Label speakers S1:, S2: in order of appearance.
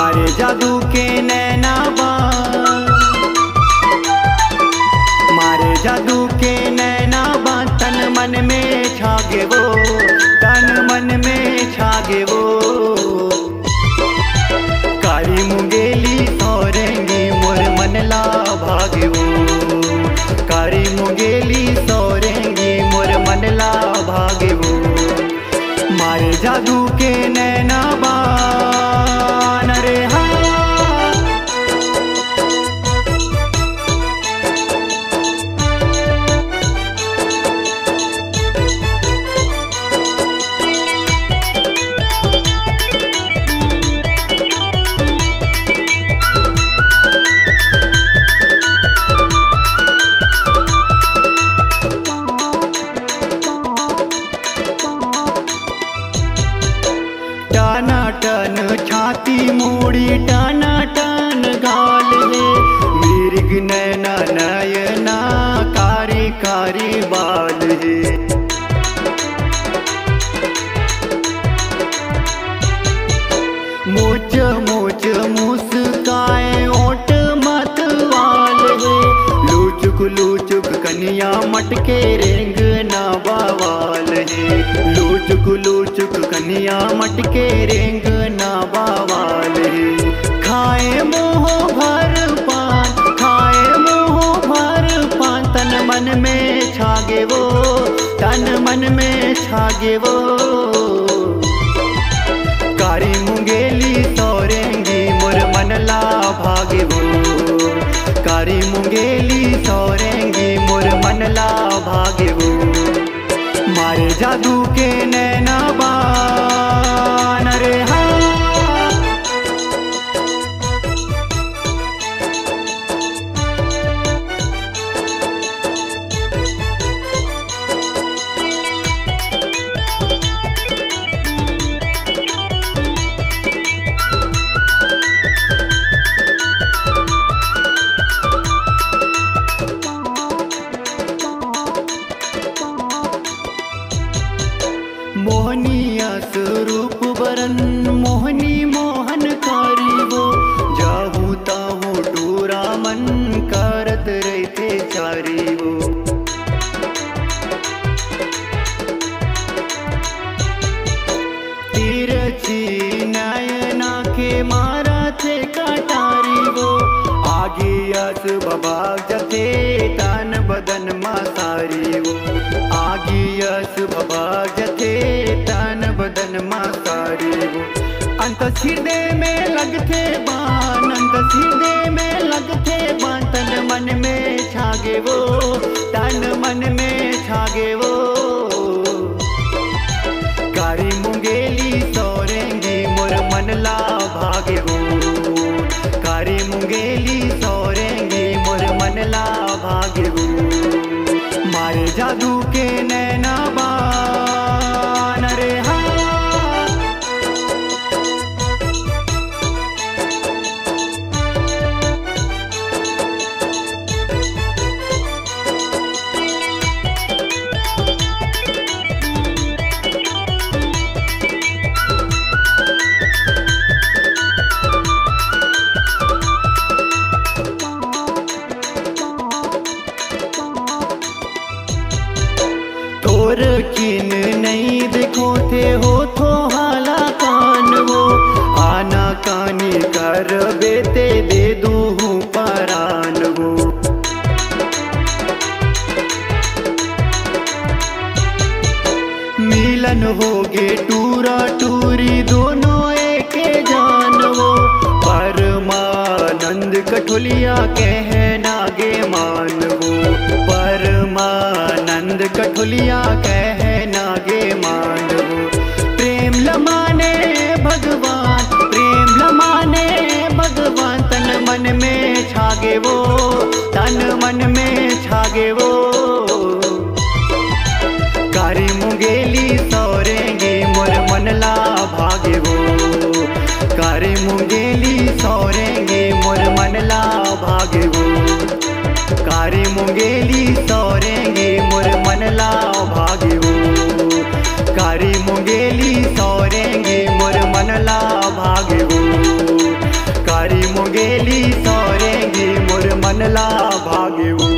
S1: जादू के नैना बा मारे जादू के नैना बा तन मन में छागे वो, तन मन में छागे वो। छाती मूड़ी टाना टन गाल है। मिर्ग नैना नयना कारी कारी बाल है। मुझ मुझ मुस्काए ओट मत वाल है। लूचुक लूचुक कनिया मटके रेंग ना बावाल है। लूचुक लूचुक कनिया मटके रेंग मन में छागे वो। कारी मुंगेली सौरेंगी, मोर मन ला भागे वो। कारी मुंगेली सौरेंगी, मोर मन ला भागे वो। मारे जादू के नैना मोहनिया स्वरूप बरन, मोहनी मोहन कारी वो। जाहू ताहू डोरा मन, करत रहते चारी वो। तिरछी नयना के मारा थे कटारी वो। आगे यस बबाग जथे तन बदन मासारी वो आगे यस बबाग जथे तन बदन मासारी वो अंत हृदय में लगते बान अंत हृदय में लगते बान तन मन में छागे वो, तन मन में जादू के नैना तोर किन नहीं देखो थे हो थो हाला कान वो। आना कानी कर बेते दे दू परान वो। मिलन होगे टूरा टूरी दोनों एक जान वो। परमानंद कठोलिया कहना परमानंद कह नागे गे मान वो प्रेम लमाने भगवान, प्रेम लमाने भगवान, तन मन में छागे वो, तन मन में छागे वो। भागे वो